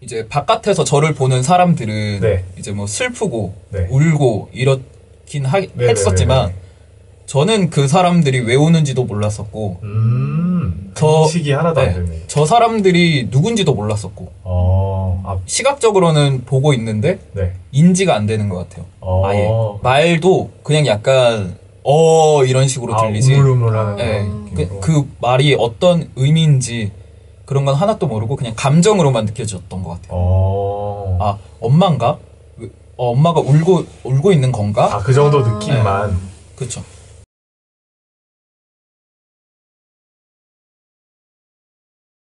이제 바깥에서 저를 보는 사람들은 네. 이제 뭐 슬프고 네. 울고 이렇긴 하, 네네네네. 했었지만 저는 그 사람들이 왜 우는지도 몰랐었고 음. 저- 식이 하나도 안 네, 되네. 저 사람들이 누군지도 몰랐었고 어. 아, 시각적으로는 보고 있는데 네. 인지가 안 되는 것 같아요. 어. 아예 말도 그냥 약간 어 이런 식으로 아, 들리지. 우물우물하는 네, 그. 그 말이 어떤 의미인지 그런 건 하나도 모르고 그냥 감정으로만 느껴졌던 것 같아요. 어. 아 엄마인가? 어, 엄마가 울고 울고 있는 건가? 아, 그 정도 느낌만. 그렇죠.